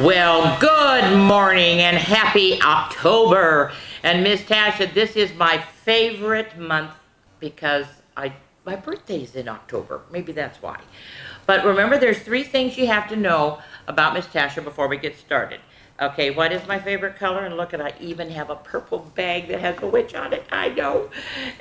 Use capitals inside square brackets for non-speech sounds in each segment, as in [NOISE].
Well, good morning and happy October. And Miss Tasha, this is my favorite month because I my birthday's in October. Maybe that's why. But remember, there's three things you have to know about Miss Tasha before we get started. Okay, what is my favorite color? And look at, I even have a purple bag that has a witch on it. I know.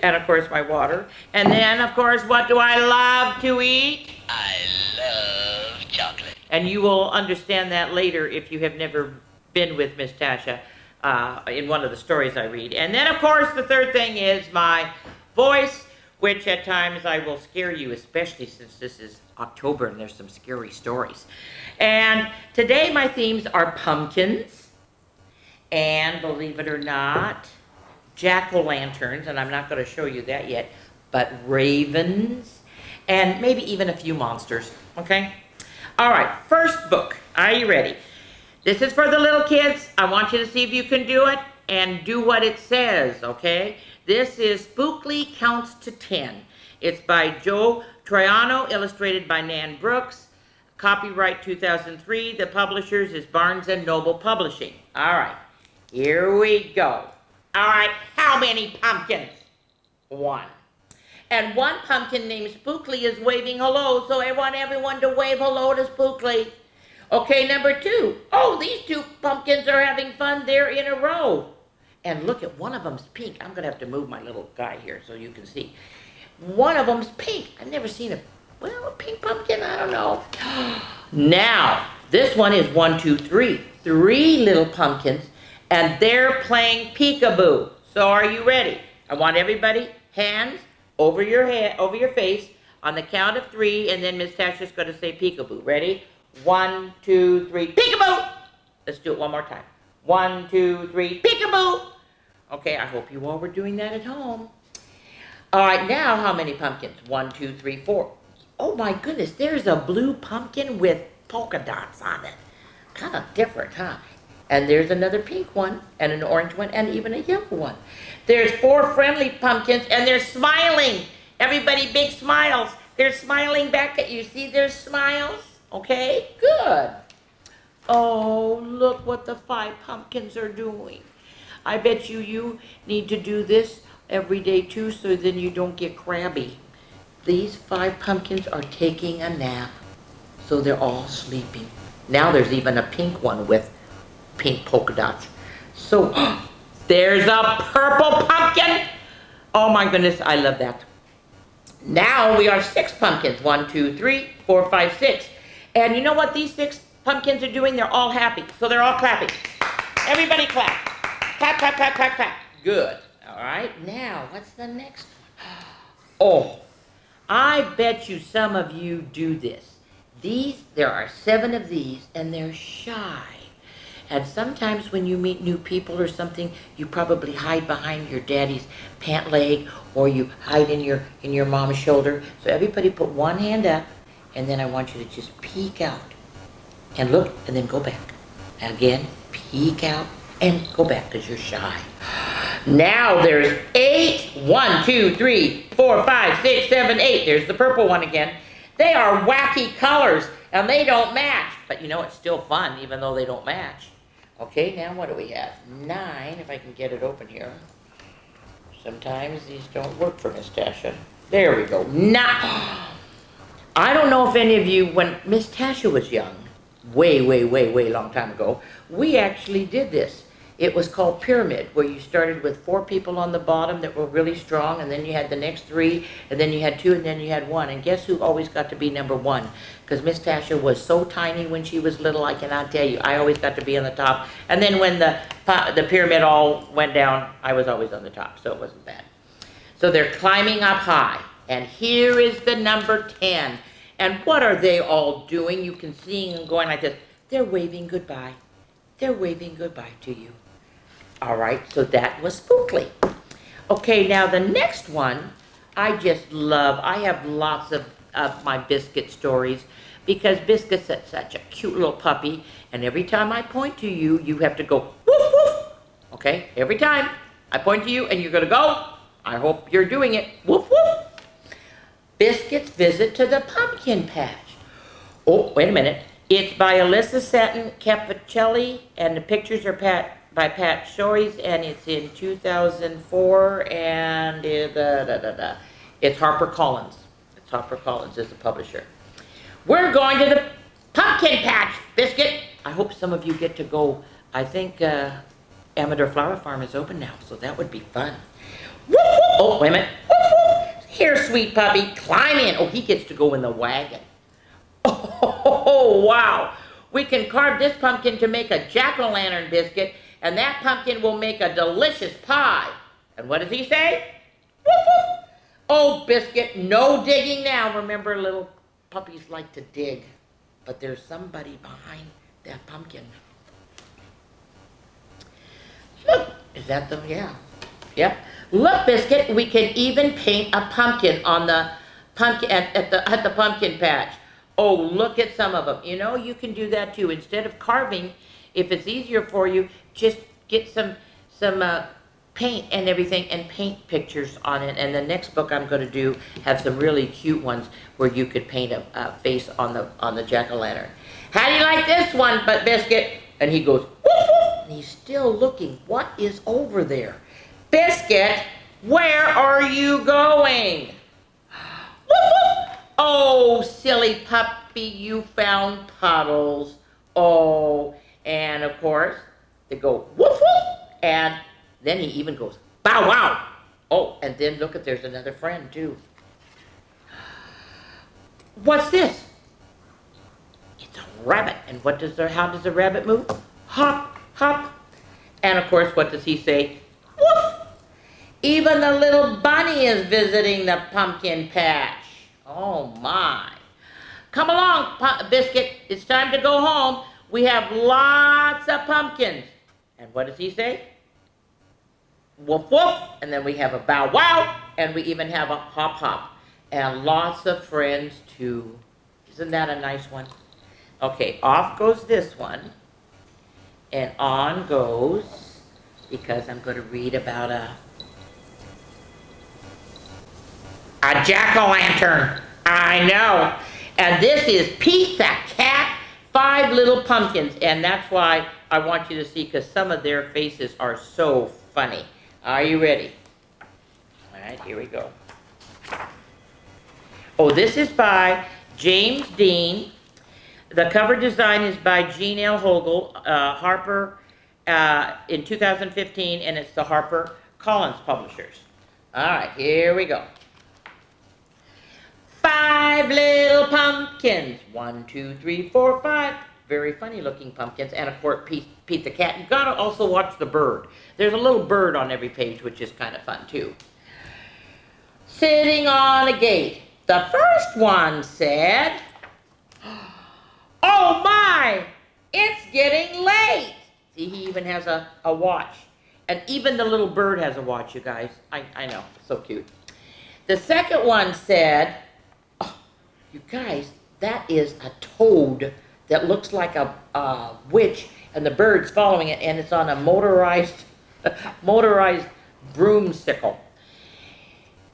And of course, my water. And then, of course, what do I love to eat? I love chocolate. And you will understand that later if you have never been with Miss Tasha uh, in one of the stories I read. And then, of course, the third thing is my voice, which at times I will scare you, especially since this is October and there's some scary stories. And today my themes are pumpkins and, believe it or not, jack-o'-lanterns, and I'm not going to show you that yet, but ravens, and maybe even a few monsters, okay? All right, first book. Are you ready? This is for the little kids. I want you to see if you can do it and do what it says, okay? This is Spookley Counts to 10. It's by Joe Troiano, illustrated by Nan Brooks. Copyright 2003. The publishers is Barnes & Noble Publishing. All right, here we go. All right, how many pumpkins? One. And one pumpkin named Spookley is waving hello, so I want everyone to wave hello to Spookley. Okay, number two. Oh, these two pumpkins are having fun. They're in a row. And look at one of them's pink. I'm going to have to move my little guy here so you can see. One of them's pink. I've never seen a, well, a pink pumpkin. I don't know. [GASPS] Now, this one is one, two, three. Three little pumpkins, and they're playing peekaboo. So are you ready? I want everybody, hands over your head, over your face, on the count of three, and then Miss Tasha's going to say peekaboo. Ready? One, two, three, peekaboo! Let's do it one more time. One, two, three, peekaboo! Okay, I hope you all were doing that at home. All right, now how many pumpkins? One, two, three, four. Oh my goodness, there's a blue pumpkin with polka dots on it. Kind of different, huh? And there's another pink one, and an orange one, and even a yellow one. There's four friendly pumpkins, and they're smiling. Everybody, big smiles. They're smiling back at you. See their smiles? Okay, good. Oh, look what the five pumpkins are doing. I bet you you need to do this every day too so then you don't get crabby. These five pumpkins are taking a nap, so they're all sleeping. Now there's even a pink one with pink polka dots. So [GASPS] there's a purple pumpkin. Oh my goodness, I love that. Now we are six pumpkins. One, two, three, four, five, six. And you know what these six pumpkins are doing? They're all happy. So they're all clapping. Everybody clap. Clap, clap, clap, clap, clap. Good. All right. Now, what's the next one? Oh, I bet you some of you do this. These, there are seven of these, and they're shy. And sometimes when you meet new people or something, you probably hide behind your daddy's pant leg or you hide in your in your mom's shoulder. So everybody put one hand up and then I want you to just peek out and look and then go back. Again, peek out and go back because you're shy. Now there's eight. One, two, three, four, five, six, seven, eight. There's the purple one again. They are wacky colors and they don't match. But you know, it's still fun even though they don't match. Okay, now what do we have? Nine, if I can get it open here. Sometimes these don't work for Miss Tasha. There we go. Nine. [GASPS] I don't know if any of you, when Miss Tasha was young, way, way, way, way long time ago, we actually did this. It was called pyramid, where you started with four people on the bottom that were really strong, and then you had the next three, and then you had two, and then you had one. And guess who always got to be number one? Because Miss Tasha was so tiny when she was little, I cannot tell you. I always got to be on the top. And then when the, the pyramid all went down, I was always on the top, so it wasn't bad. So they're climbing up high. And here is the number 10. And what are they all doing? You can see them going like this. They're waving goodbye. They're waving goodbye to you. All right, so that was Spookley. Okay, now the next one, I just love. I have lots of, of my Biscuit stories because Biscuit's such a cute little puppy. And every time I point to you, you have to go woof woof. Okay, every time I point to you and you're going to go. I hope you're doing it. Woof woof. Biscuit's visit to the pumpkin patch. Oh, wait a minute. It's by Alyssa Satin Capucilli, and the pictures are Pat, by Pat Schories, and it's in 2004, and da, da, da, da. it's Harper Collins. It's Harper Collins is the publisher. We're going to the pumpkin patch, Biscuit. I hope some of you get to go. I think uh, Flower Farm is open now, so that would be fun. Whoop. Oh, wait a minute. Here, sweet puppy, climb in. Oh, he gets to go in the wagon. [LAUGHS] Oh, wow. We can carve this pumpkin to make a jack-o'-lantern biscuit, and that pumpkin will make a delicious pie. And what does he say? Whoop, whoop. Oh, biscuit, no digging now. Remember, little puppies like to dig, but there's somebody behind that pumpkin. Look, is that the, yeah. Yep. Look, Biscuit, we can even paint a pumpkin on the pumpkin, at, at the, at the pumpkin patch. Oh, look at some of them. You know, you can do that too. Instead of carving, if it's easier for you, just get some, some, uh, paint and everything and paint pictures on it. And the next book I'm going to do have some really cute ones where you could paint a, a face on the, on the jack-o'-lantern. How do you like this one, but Biscuit? And he goes, woof, woof, and he's still looking. What is over there? Biscuit, where are you going? Woof, woof. Oh, silly puppy, you found puddles. Oh, and of course, they go woof woof, and then he even goes bow wow. Oh, and then look at there's another friend too. What's this? It's a rabbit. And what does the how does the rabbit move? Hop, hop. And of course, what does he say? Woof. Even the little bunny is visiting the pumpkin patch. Oh my. Come along, Biscuit. It's time to go home. We have lots of pumpkins. And what does he say? Woof woof. And then we have a bow wow. And we even have a hop hop. And lots of friends too. Isn't that a nice one? Okay, off goes this one. And on goes, because I'm going to read about a A jack-o'-lantern. I know. And this is Pete the Cat, Five Little Pumpkins. And that's why I want you to see, because some of their faces are so funny. Are you ready? All right, here we go. Oh, this is by James Dean. The cover design is by Jean L. Uh, Harper, uh, in 2015, and it's the Harper Collins Publishers. All right, here we go. Five little pumpkins. One, two, three, four, five. Very funny looking pumpkins. And of course, Pete, Pete the cat. You've got to also watch the bird. There's a little bird on every page, which is kind of fun too. Sitting on a gate. The first one said, Oh my, it's getting late. See, he even has a, a watch. And even the little bird has a watch, you guys. I, I know, so cute. The second one said, you guys, that is a toad that looks like a, a witch, and the bird's following it, and it's on a motorized, [LAUGHS] motorized broomstick.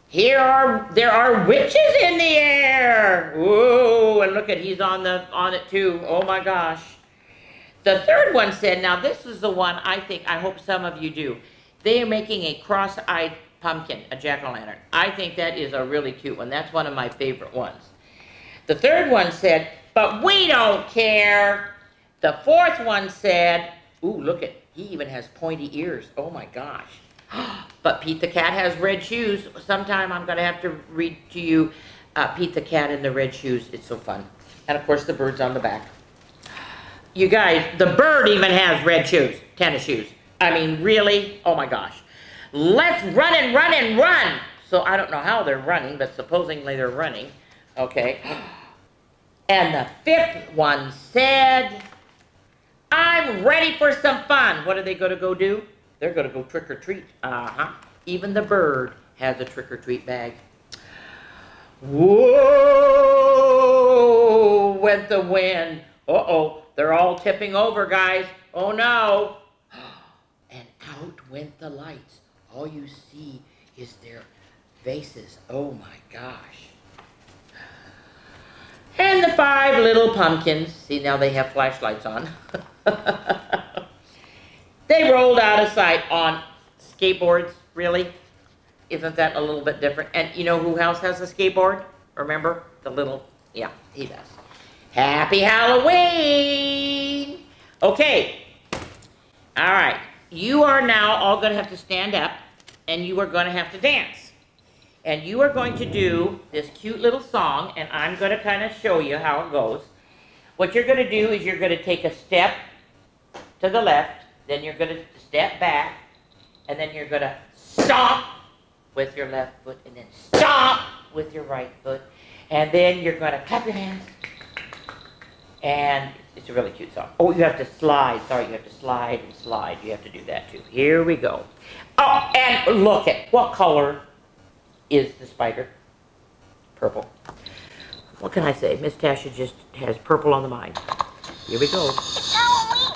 Here are there are witches in the air. Whoa! And look at he's on the on it too. Oh my gosh. The third one said, now this is the one I think I hope some of you do. They are making a cross-eyed pumpkin, a jack-o'-lantern. I think that is a really cute one. That's one of my favorite ones. The third one said, but we don't care. The fourth one said, ooh, look at, he even has pointy ears. Oh my gosh. [GASPS] but Pete the Cat has red shoes. Sometime I'm going to have to read to you uh, Pete the Cat and the red shoes. It's so fun. And of course the bird's on the back. You guys, the bird even has red shoes, tennis shoes. I mean, really? Oh my gosh. Let's run and run and run. So I don't know how they're running, but supposedly they're running. Okay. And the fifth one said, I'm ready for some fun. What are they going to go do? They're going to go trick or treat. Uh-huh. Even the bird has a trick or treat bag. Whoa, went the wind. Uh-oh, they're all tipping over, guys. Oh, no. And out went the lights. All you see is their faces. Oh, my gosh. And the five little pumpkins. See, now they have flashlights on. [LAUGHS] they rolled out of sight on skateboards, really? Isn't that a little bit different? And you know who else has a skateboard? Remember? The little, yeah, he does. Happy Halloween! Okay. All right. You are now all going to have to stand up and you are going to have to dance. And you are going to do this cute little song, and I'm going to kind of show you how it goes. What you're going to do is you're going to take a step to the left, then you're going to step back, and then you're going to stop with your left foot, and then stop with your right foot, and then you're going to clap your hands, and it's a really cute song. Oh, you have to slide. Sorry, you have to slide and slide. You have to do that too. Here we go. Oh, and look at what color is the spider? Purple. What can I say? Miss Tasha just has purple on the mind. Here we go. It's Halloween,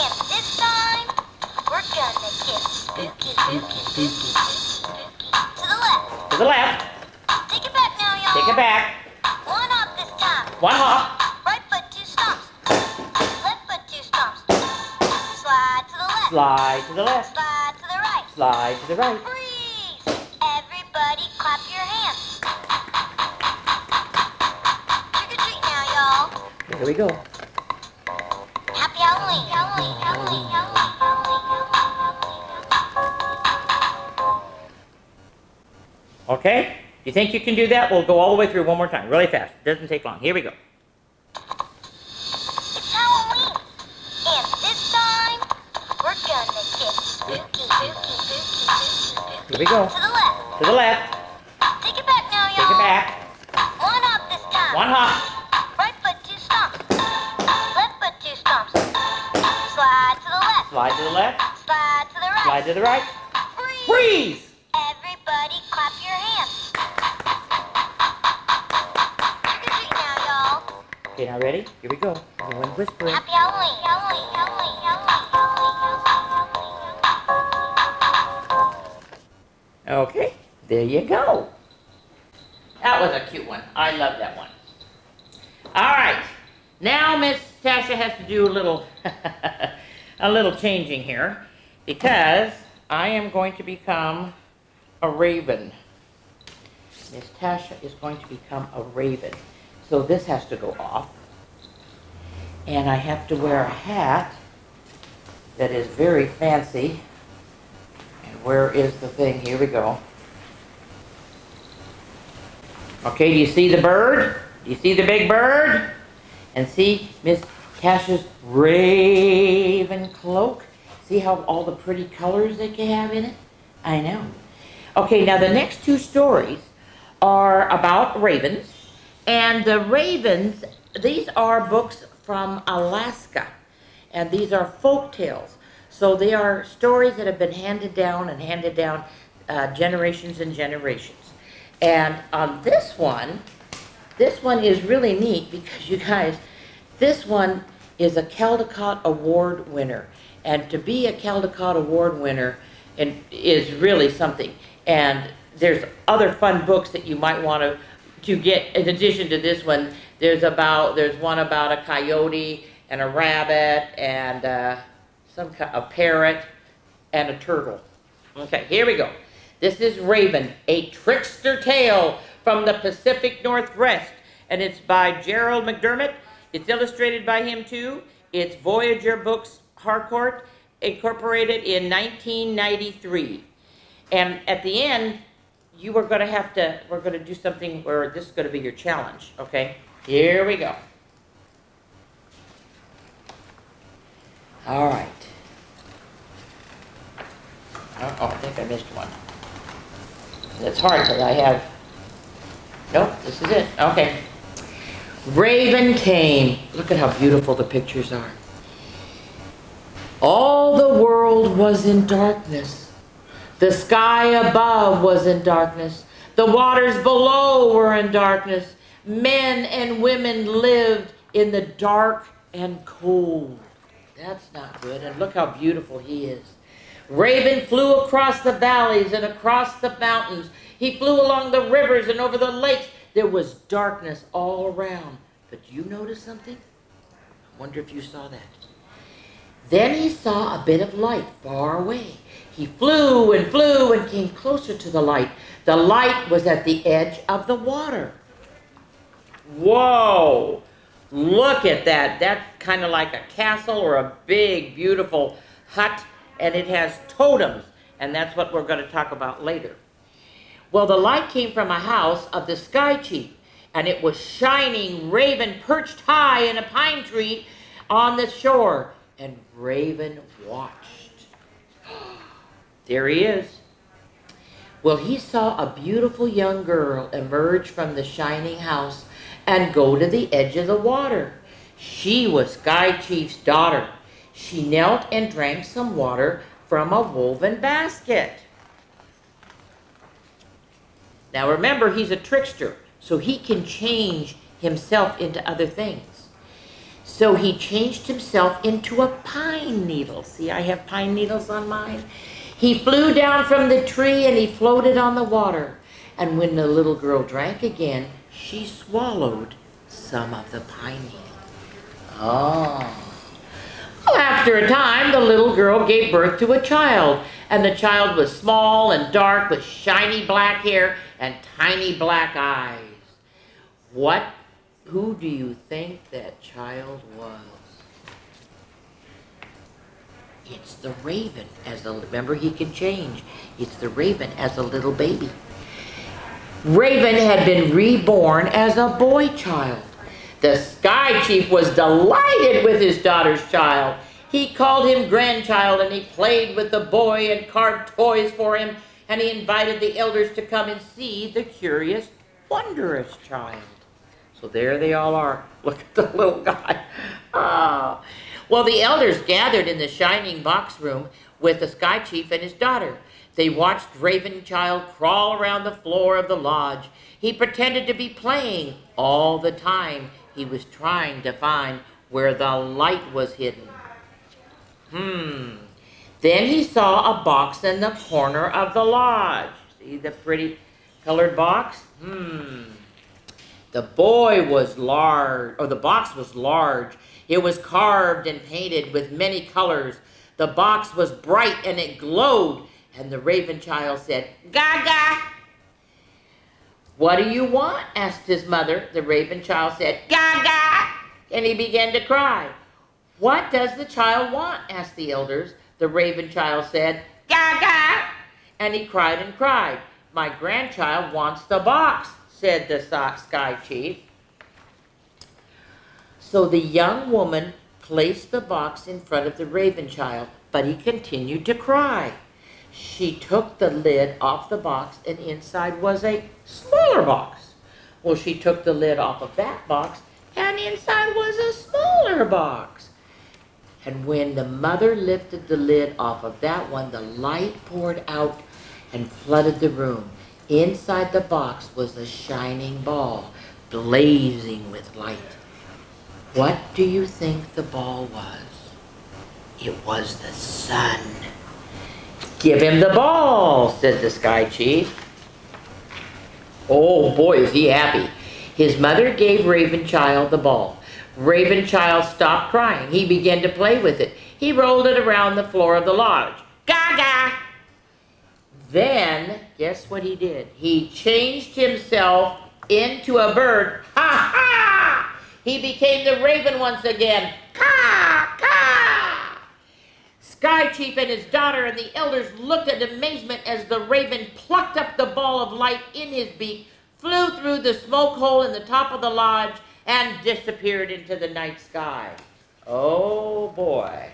and this time we're gonna get spooky, spooky, spooky, spooky. To the left. To the left. Take it back now, y'all. Take it back. One hop this time. One hop. Right foot two stomps. Left foot two stomps. Slide to the left. Slide to the left. Slide to the right. Slide to the right. Here we go. Okay? You think you can do that? We'll go all the way through one more time, really fast. It Doesn't take long. Here we go. It's Halloween, and this time we're gonna get spooky, spooky, spooky, spooky. Here we go. To the left. To the left. Take it back now, y'all. Take it back. One hop this time. One hop. Slide to the left. Slide to the right. Slide to the right. Freeze. Freeze! Everybody clap your hands. Trick or treat now, y'all. Okay, now ready? Here we go. Everyone whispering. Happy Halloween. Halloween. Halloween. Halloween. Halloween. Halloween. Halloween. Okay, there you go. That was a cute one. I love that one. All right, now Miss Tasha has to do a little, [LAUGHS] [LAUGHS] a little changing here because I am going to become a raven. Miss Tasha is going to become a raven. So this has to go off. And I have to wear a hat that is very fancy. And where is the thing? Here we go. Okay, do you see the bird? Do you see the big bird? And see Miss Tasha's raven cloak? See how all the pretty colors they can have in it? I know. Okay, now the next two stories are about ravens. And the ravens, these are books from Alaska. And these are folk tales. So they are stories that have been handed down and handed down uh, generations and generations. And on this one, this one is really neat because you guys, this one is a Caldecott Award winner. And to be a Caldecott Award winner and is really something. And there's other fun books that you might want to to get in addition to this one. There's about there's one about a coyote and a rabbit and uh, some a parrot and a turtle. Okay, here we go. This is Raven, a trickster tale from the Pacific Northwest, and it's by Gerald McDermott. It's illustrated by him too. It's Voyager Books Harcourt, incorporated in 1993. And at the end, you are going to have to, we're going to do something where this is going to be your challenge, okay? Here we go. All right. Oh, oh, I think I missed one. It's hard because I have, nope, this is it, okay. Raven came. Look at how beautiful the pictures are. All the world was in darkness. The sky above was in darkness. The waters below were in darkness. Men and women lived in the dark and cold. That's not good. And look how beautiful he is. Raven flew across the valleys and across the mountains. He flew along the rivers and over the lakes. There was darkness all around, But you notice something? I wonder if you saw that. Then he saw a bit of light far away. He flew and flew and came closer to the light. The light was at the edge of the water. Whoa! Look at that. That's kind of like a castle or a big, beautiful hut, and it has totems, and that's what we're going to talk about later. Well, the light came from a house of the sky chief, and it was shining. Raven perched high in a pine tree on the shore, and Raven watched. [GASPS] There he is. Well, he saw a beautiful young girl emerge from the shining house and go to the edge of the water. She was Sky Chief's daughter. She knelt and drank some water from a woven basket. Now remember, he's a trickster, so he can change himself into other things. So he changed himself into a pine needle. See, I have pine needles on mine. He flew down from the tree and he floated on the water. And when the little girl drank again, she swallowed some of the pine needle. Oh. Well, after a time, the little girl gave birth to a child, and the child was small and dark with shiny black hair and tiny black eyes. What, who do you think that child was? It's the raven as a, remember he can change. It's the raven as a little baby. Raven had been reborn as a boy child. The Sky Chief was delighted with his daughter's child. He called him grandchild and he played with the boy and carved toys for him and he invited the elders to come and see the curious, wondrous child. So there they all are. [LAUGHS] Look at the little guy. Ah. Well, the elders gathered in the shining box room with the Sky Chief and his daughter. They watched Raven Child crawl around the floor of the lodge. He pretended to be playing all the time. He was trying to find where the light was hidden. Hmm. Then he saw a box in the corner of the lodge. See the pretty colored box? Hmm. The boy was large, or the box was large. It was carved and painted with many colors. The box was bright and it glowed. And the raven child said, Gaga. What do you want? asked his mother. The raven child said, Gaga. And he began to cry. What does the child want? asked the elders. The raven child said, Gaga. And he cried and cried. My grandchild wants the box, said the sky chief. So the young woman placed the box in front of the raven child, but he continued to cry. She took the lid off the box, and inside was a smaller box. Well, she took the lid off of that box, and inside was a smaller box. And when the mother lifted the lid off of that one, the light poured out and flooded the room. Inside the box was a shining ball, blazing with light. What do you think the ball was? It was the sun. Give him the ball, said the Sky Chief. Oh boy, is he happy. His mother gave Ravenchild the ball. Ravenchild stopped crying. He began to play with it. He rolled it around the floor of the lodge. Gaga! Then, guess what he did? He changed himself into a bird. Ha ha! He became the raven once again. Ka! Ka! Sky Chief and his daughter and the elders looked in amazement as the raven plucked up the ball of light in his beak, flew through the smoke hole in the top of the lodge, and disappeared into the night sky. Oh boy.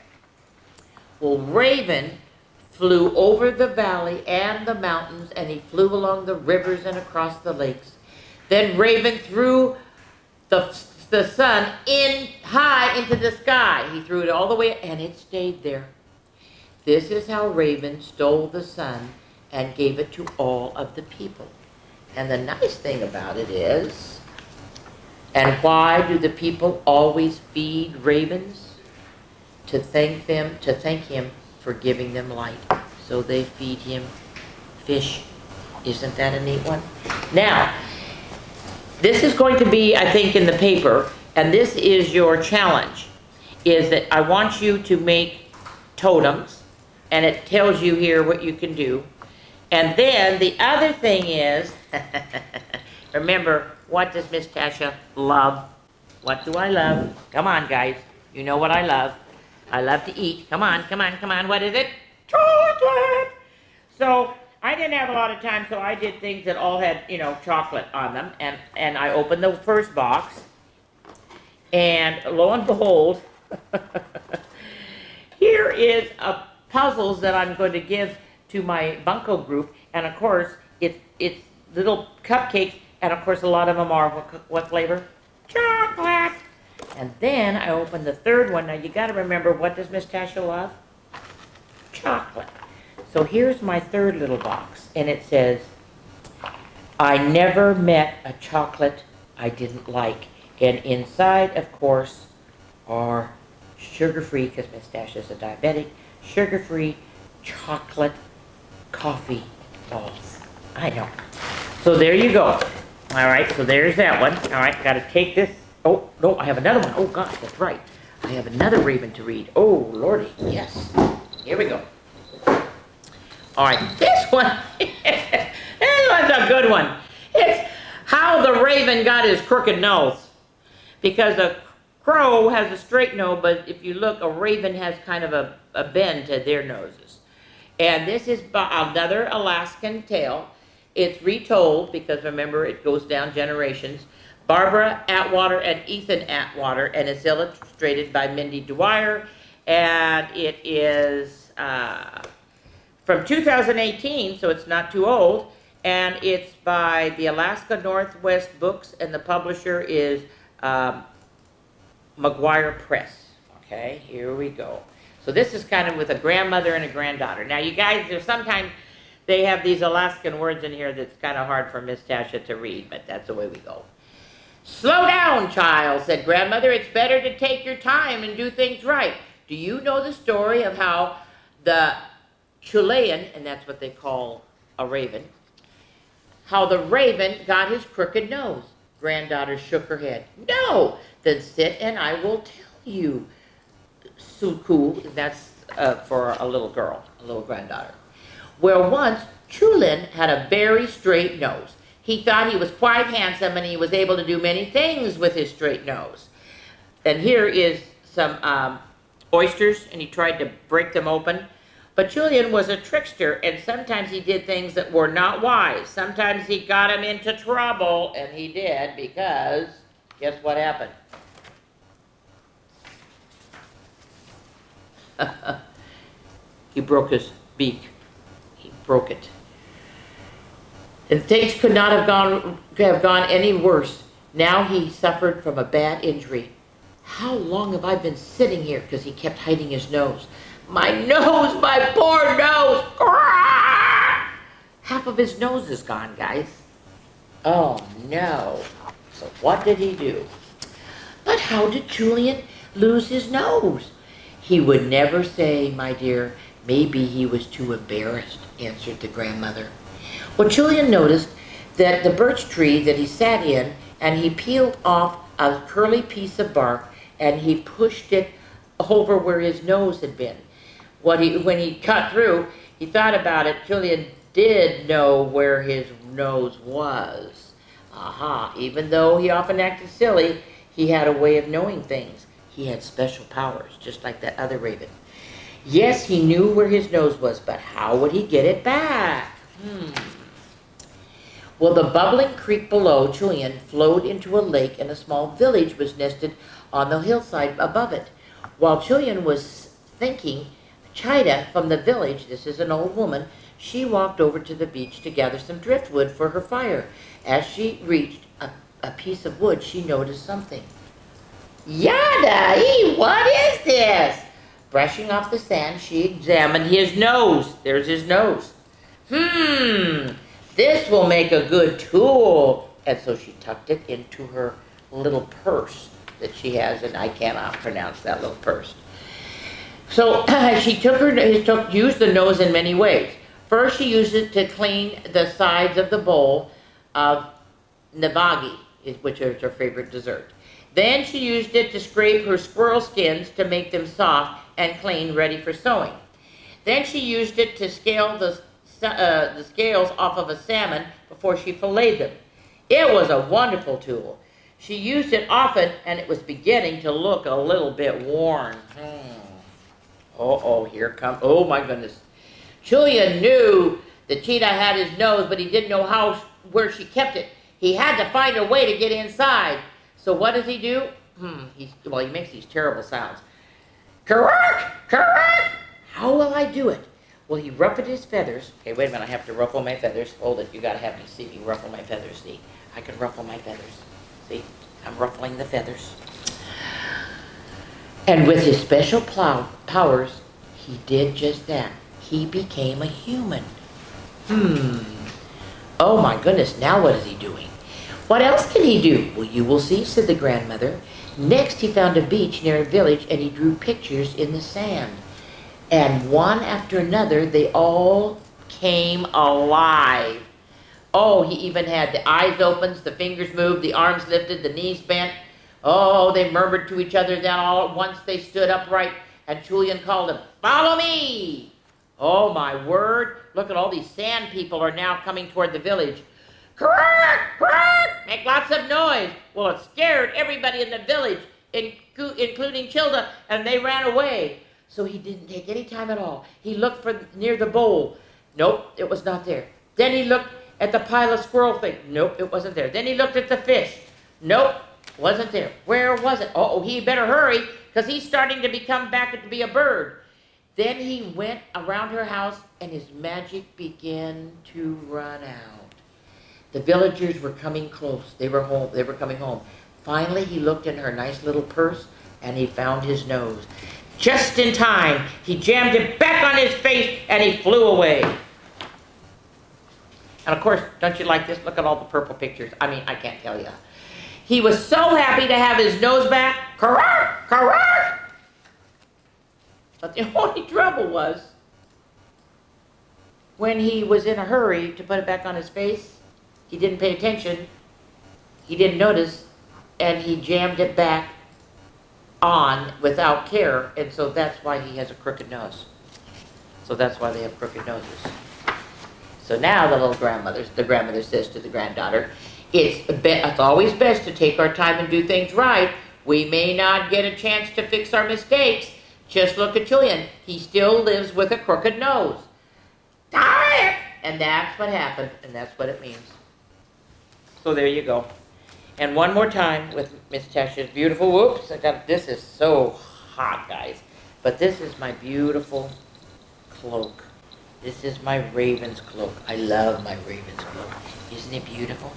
Well, Raven flew over the valley and the mountains, and he flew along the rivers and across the lakes. Then Raven threw the, the sun in high into the sky. He threw it all the way, and it stayed there. This is how Raven stole the sun and gave it to all of the people. And the nice thing about it is, and why do the people always feed ravens? To thank them, to thank him for giving them light. So they feed him fish. Isn't that a neat one? Now, this is going to be, I think, in the paper. And this is your challenge, is that I want you to make totems, and it tells you here what you can do. And then the other thing is, [LAUGHS] remember, what does Miss Tasha love? What do I love? Come on, guys. You know what I love. I love to eat. Come on, come on, come on. What is it? Chocolate! So I didn't have a lot of time, so I did things that all had, you know, chocolate on them. And, and I opened the first box. And lo and behold, [LAUGHS] here is a puzzles that I'm going to give to my bunco group. And of course, it's, it's little cupcakes. And of course, a lot of them are what, what flavor? Chocolate. And then I open the third one. Now you got to remember, what does Miss Tasha love? Chocolate. So here's my third little box, and it says, I never met a chocolate I didn't like. And inside, of course, are sugar-free, because Miss Tasha is a diabetic, sugar-free chocolate coffee balls. I know. So there you go. All right, so there's that one. All right, got to take this. Oh, no, I have another one. Oh, gosh, that's right. I have another Raven to read. Oh, lordy, yes. Here we go. All right, [LAUGHS] this one, [LAUGHS] this one's a good one. It's how the raven got his crooked nose. Because a crow has a straight nose, but if you look, a raven has kind of a, a bend to their noses. And this is another Alaskan tale. It's retold, because remember, it goes down generations. Barbara Atwater and Ethan Atwater, and it's illustrated by Mindy Dwyer, and it is... Uh, from 2018, so it's not too old, and it's by the Alaska Northwest Books, and the publisher is um, McGuire Press. Okay, here we go. So this is kind of with a grandmother and a granddaughter. Now, you guys, there's sometimes they have these Alaskan words in here that's kind of hard for Miss Tasha to read, but that's the way we go. Slow down, child, said grandmother. It's better to take your time and do things right. Do you know the story of how the Chulyin, and that's what they call a raven, how the raven got his crooked nose. Granddaughter shook her head. No, then sit and I will tell you. Suku, that's uh, for a little girl, a little granddaughter. Where once Chulyin had a very straight nose. He thought he was quite handsome and he was able to do many things with his straight nose. And here is some um, oysters, and he tried to break them open. But Julian was a trickster, and sometimes he did things that were not wise. Sometimes he got him into trouble, and he did because guess what happened? [LAUGHS] he broke his beak. Broke it. And things could not have gone have gone any worse. Now he suffered from a bad injury. How long have I been sitting here? Because he kept hiding his nose. My nose, my poor nose. Half of his nose is gone, guys. Oh, no. So what did he do? But how did Julian lose his nose? He would never say, my dear, maybe he was too embarrassed, answered the grandmother. Well, Julian noticed that the birch tree that he sat in, and he peeled off a curly piece of bark, and he pushed it over where his nose had been what he when he cut through, he thought about it. Julian did know where his nose was. Aha! Even though he often acted silly, he had a way of knowing things. He had special powers, just like that other raven. Yes, he knew where his nose was, but how would he get it back? Hmm. Well, the bubbling creek below Julian flowed into a lake, and a small village was nested on the hillside above it. While Julian was thinking, Chida from the village, this is an old woman, she walked over to the beach to gather some driftwood for her fire. As she reached a, a piece of wood, she noticed something. Yada! What is this? Brushing off the sand, she examined his nose. There's his nose. Hmm, this will make a good tool. And so she tucked it into her little purse that she has, and I cannot pronounce that little purse. So [CLEARS THROAT] she took her, took, used the nose in many ways. First, she used it to clean the sides of the bowl of navagi, which is her favorite dessert. Then she used it to scrape her squirrel skins to make them soft and clean, ready for sewing. Then she used it to scale the, uh, the scales off of a salmon before she filleted them. It was a wonderful tool. She used it often, and it was beginning to look a little bit worn. Hmm. Oh, oh, here comes, oh my goodness. Julian knew the Chida had his nose, but he didn't know how, where she kept it. He had to find a way to get inside. So what does he do? Hmm, he's, well, he makes these terrible sounds. Correct, correct. How will I do it? Well, he ruffled his feathers. Okay, wait a minute, I have to ruffle my feathers. Hold it, you gotta have me see me ruffle my feathers, see? I can ruffle my feathers. See, I'm ruffling the feathers. And with his special plow powers, he did just that. He became a human. Hmm. Oh my goodness, now what is he doing? What else can he do? Well, you will see, said the grandmother. Next, he found a beach near a village and he drew pictures in the sand. And one after another, they all came alive. Oh, he even had the eyes opened, the fingers moved, the arms lifted, the knees bent. Oh, they murmured to each other. Then all at once they stood upright, and Julian called them, Follow me! Oh, my word. Look at all these sand people are now coming toward the village. Quack, quack, make lots of noise. Well, it scared everybody in the village, including Chida, and they ran away. So he didn't take any time at all. He looked for near the bowl. Nope, it was not there. Then he looked at the pile of squirrel thing. Nope, it wasn't there. Then he looked at the fish. Nope, wasn't there. Where was it? oh, he better hurry because he's starting to become back to be a bird. Then he went around her house and his magic began to run out. The villagers were coming close. They were home. They were coming home. Finally, he looked in her nice little purse and he found his nose. Just in time, he jammed it back on his face and he flew away. And of course, don't you like this? Look at all the purple pictures. I mean, I can't tell you. He was so happy to have his nose back. Correct, correct. But the [LAUGHS] only trouble was when he was in a hurry to put it back on his face, he didn't pay attention, he didn't notice, and he jammed it back on without care, and so that's why he has a crooked nose. So that's why they have crooked noses. So now the little grandmother, the grandmother says to the granddaughter, it's, it's always best to take our time and do things right. We may not get a chance to fix our mistakes. Just look at Julian. He still lives with a crooked nose. Die! And that's what happened, and that's what it means. So there you go. And one more time with Miss Tasha's beautiful, whoops, I got, this is so hot, guys. But this is my beautiful cloak. This is my raven's cloak. I love my raven's cloak. Isn't it beautiful?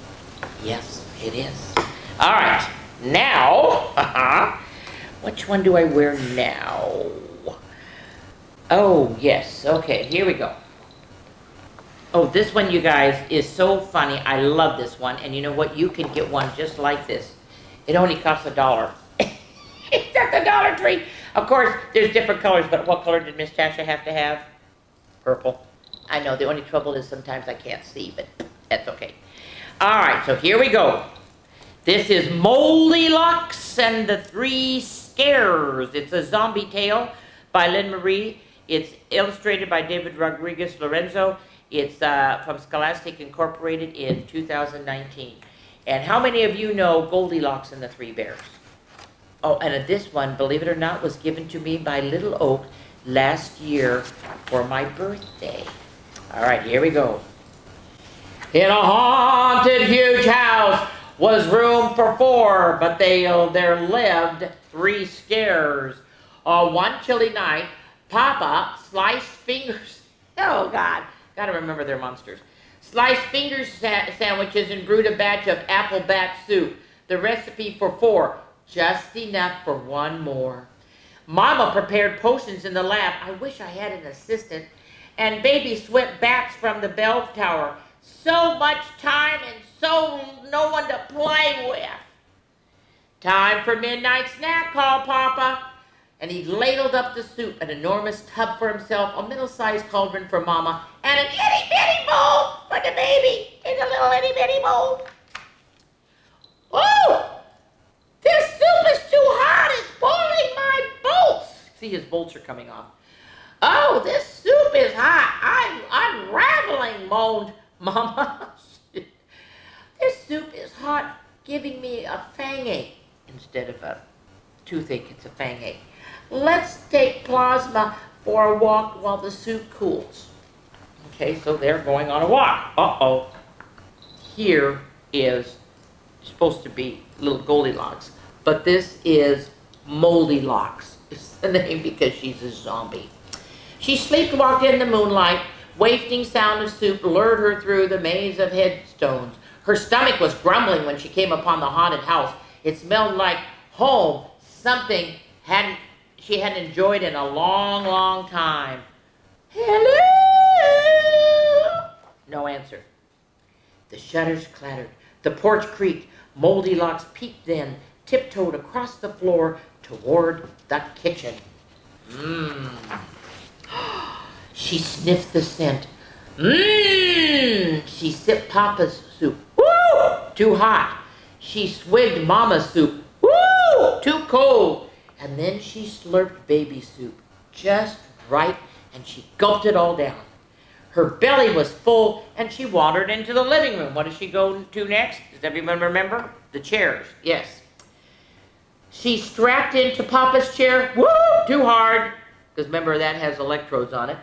Yes, it is. All right, now, [LAUGHS] uh -huh, which one do I wear now? Oh, yes, okay, here we go. Oh, this one, you guys, is so funny. I love this one. And you know what? You can get one just like this. It only costs a dollar. [LAUGHS] it's at the Dollar Tree. Of course, there's different colors, but what color did Miss Tasha have to have? Purple. I know, the only trouble is sometimes I can't see, but that's okay. All right, so here we go. This is Moldylocks and the Three Scares. It's a zombie tale by Lynn Marie. It's illustrated by David Rodriguez Lorenzo. It's uh, from Scholastic Incorporated in 2019. And how many of you know Goldilocks and the Three Bears? Oh, and this one, believe it or not, was given to me by Little Oak last year for my birthday. All right, here we go. In a haunted huge house was room for four, but they, uh, there lived three scares. Uh, one chilly night, Papa sliced fingers. [LAUGHS] Oh, God. Gotta remember they're monsters. Sliced finger sa sandwiches and brewed a batch of apple bat soup. The recipe for four, just enough for one more. Mama prepared potions in the lab. I wish I had an assistant. And baby swept bats from the bell tower. So much time and so no one to play with. Time for midnight snack, call, Papa and he ladled up the soup, an enormous tub for himself, a middle-sized cauldron for Mama, and an itty-bitty bowl for the baby. In a little itty-bitty bowl. Oh! This soup is too hot. It's boiling my bolts. See, his bolts are coming off. Oh, this soup is hot. I'm unraveling, moaned Mama. [LAUGHS] this soup is hot, giving me a fangache instead of a toothache. It's a fangache. Let's take Plasma for a walk while the soup cools. Okay, so they're going on a walk. Uh-oh. Here is supposed to be little Goldilocks, but this is Moldy Locks. It's [LAUGHS] the name because she's a zombie. She sleepwalked in the moonlight. Wafting sound of soup lured her through the maze of headstones. Her stomach was grumbling when she came upon the haunted house. It smelled like home, something hadn't she hadn't enjoyed in a long, long time. Hello? No answer. The shutters clattered. The porch creaked. Moldy Locks peeped then, tiptoed across the floor toward the kitchen. Mmm. [GASPS] she sniffed the scent. Mmm. She sipped Papa's soup. Woo! Too hot. She swigged Mama's soup. Woo! Too cold. And then she slurped baby soup. Just right, and she gulped it all down. Her belly was full, and she wandered into the living room. What does she go to next? Does everyone remember? The chairs. Yes. She strapped into Papa's chair. Woo! Too hard. Because remember, that has electrodes on it.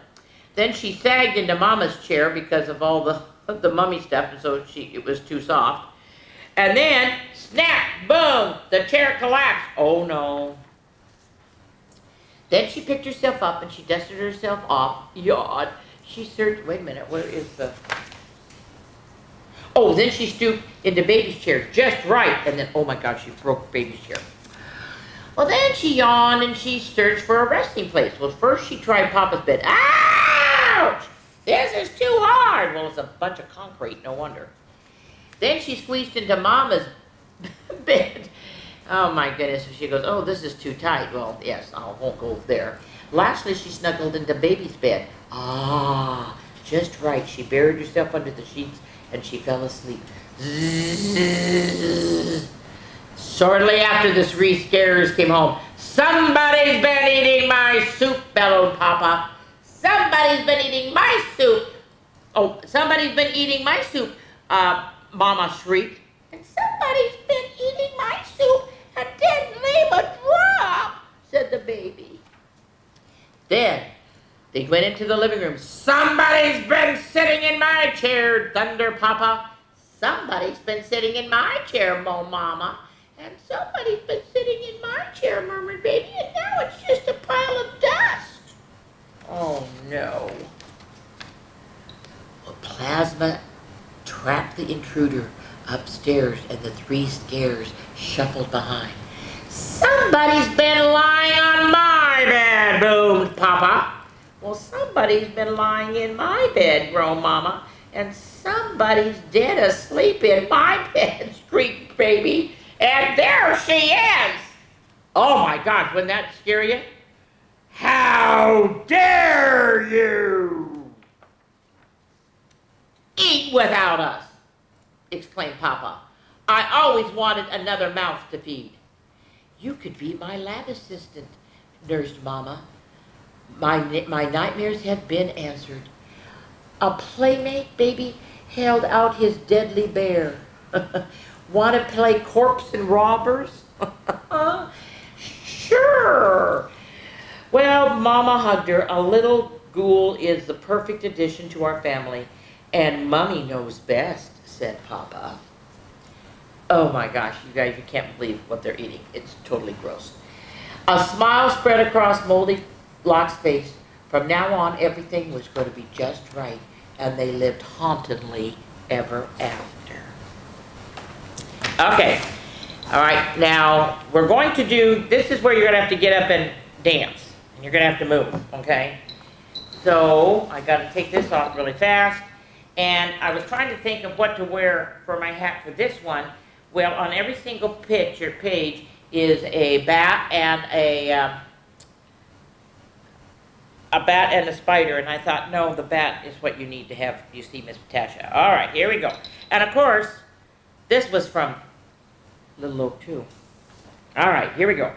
Then she sagged into Mama's chair because of all the, [LAUGHS] the mummy stuff, and so she it was too soft. And then, snap, boom, the chair collapsed. Oh no. Then she picked herself up and she dusted herself off. Yawed. She searched, wait a minute, where is the... Oh, then she stooped into baby's chair just right. And then, oh my God, she broke baby's chair. Well, then she yawned and she searched for a resting place. Well, first she tried Papa's bed. Ouch! This is too hard. Well, it's a bunch of concrete, no wonder. Then she squeezed into Mama's [LAUGHS] bed. Oh my goodness. She goes, oh, this is too tight. Well, yes, I won't go there. Lastly, she snuggled into baby's bed. Ah, just right. She buried herself under the sheets and she fell asleep. Shortly after the three scarers came home, somebody's been eating my soup, bellowed Papa. Somebody's been eating my soup. Oh, somebody's been eating my soup, uh, Mama shrieked. And somebody's been and didn't leave a drop, said the baby. Then they went into the living room. Somebody's been sitting in my chair, thunder Papa. Somebody's been sitting in my chair, Mo Mama. And somebody's been sitting in my chair, murmured Baby, and now it's just a pile of dust. Oh, no. Well, Plasma trapped the intruder upstairs, and the three scares shuffled behind. Somebody's been lying on my bed, boomed Papa. Well, somebody's been lying in my bed, groaned Mama. And somebody's dead asleep in my [LAUGHS] bed, shrieked Baby. And there she is! Oh my gosh, wouldn't that scare you? How dare you! Eat without us, exclaimed Papa. I always wanted another mouth to feed. You could be my lab assistant, nursed Mama. My, my nightmares have been answered. A playmate baby held out his deadly bear. [LAUGHS] Want to play corpse and robbers? [LAUGHS] sure. Well, Mama hugged her. A little ghoul is the perfect addition to our family, and Mummy knows best, said Papa. Oh my gosh, you guys, you can't believe what they're eating. It's totally gross. A smile spread across Moldy Lock's face. From now on, everything was going to be just right, and they lived hauntingly ever after. Okay, all right, now we're going to do, this is where you're going to have to get up and dance, and you're going to have to move, okay? So, I got to take this off really fast, and I was trying to think of what to wear for my hat for this one, well, on every single picture page is a bat and a uh, a bat and a spider, and I thought, no, the bat is what you need to have. You see, Miss Tasha. All right, here we go. And of course, this was from Little Oak too. All right, here we go.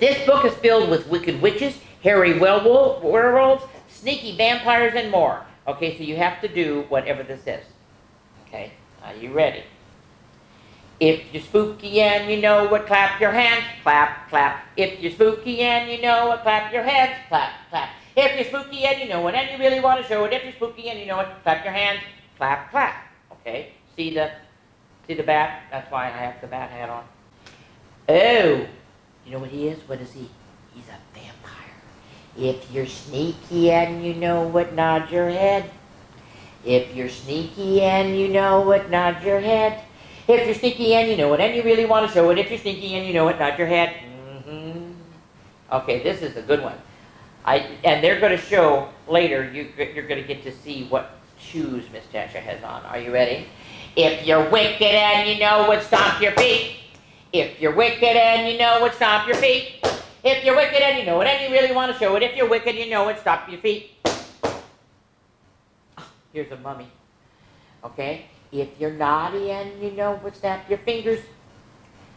This book is filled with wicked witches, hairy werewolves, sneaky vampires, and more. Okay, so you have to do whatever this is. Okay, are you ready? If you're spooky and you know it, clap your hands, clap, clap. If you're spooky and you know it, clap your hands, clap, clap. If you're spooky and you know it and you really want to show it, if you're spooky and you know it, clap your hands, clap, clap. Okay, see the, see the bat? That's why I have the bat hat on. Oh, you know what he is? What is he? He's a vampire. If you're sneaky and you know what, nod your head. If you're sneaky and you know what, nod your head. If you're sneaky and you know it, and you really want to show it, if you're sneaky and you know it, nod your head. hmm Okay, this is a good one. I and they're going to show later. You you're going to get to see what shoes Miss Tasha has on. Are you ready? If you're wicked and you know it, stomp your feet. If you're wicked and you know it, stomp your feet. If you're wicked and you know it, and you really want to show it, if you're wicked, you know it, stomp your feet. Here's a mummy. Okay? If you're naughty and you know it, snap your fingers.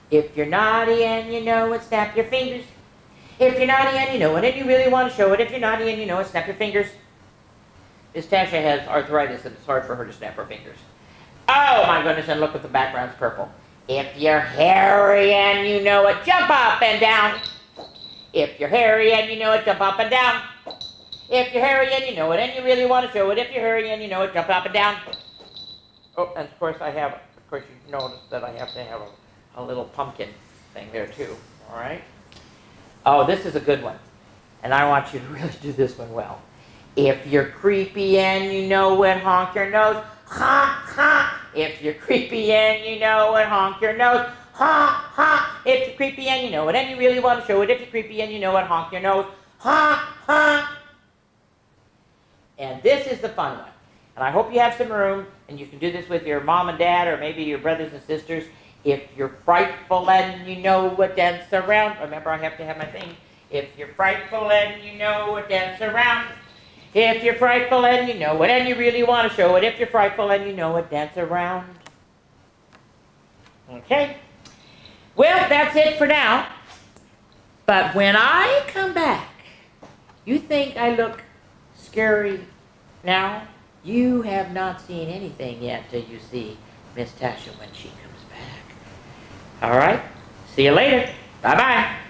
If you're naughty and you know it, snap your fingers. If you're naughty and you know it, and you really want to show it, if you're naughty and you know it, snap your fingers. Miss Tasha has arthritis and it's hard for her to snap her fingers. Oh my goodness, and look at the background's purple. If you're hairy and you know it, jump up and down. If you're hairy and you know it, jump up and down. If you're hairy and you know it, and you really want to show it, if you're hairy and you know it, jump up and down. Oh, and of course I have, of course you've noticed that I have to have a, a little pumpkin thing there too, all right? Oh, this is a good one. And I want you to [LAUGHS] really do this one well. If you're creepy and you know it, honk your nose. Honk, honk. If you're creepy and you know it, honk your nose. Honk, ha, If you're creepy and you know it, and you really want to show it, if you're creepy and you know it, honk your nose. Ha, ha. And this is the fun one. And I hope you have some room and you can do this with your mom and dad or maybe your brothers and sisters. If you're frightful and you know what dance around, remember I have to have my thing. If you're frightful and you know what dance around. If you're frightful and you know it and you really want to show it. If you're frightful and you know it, dance around. Okay? Well, that's it for now. But when I come back, you think I look scary now? You have not seen anything yet till you see Miss Tasha when she comes back. All right? See you later. Bye-bye.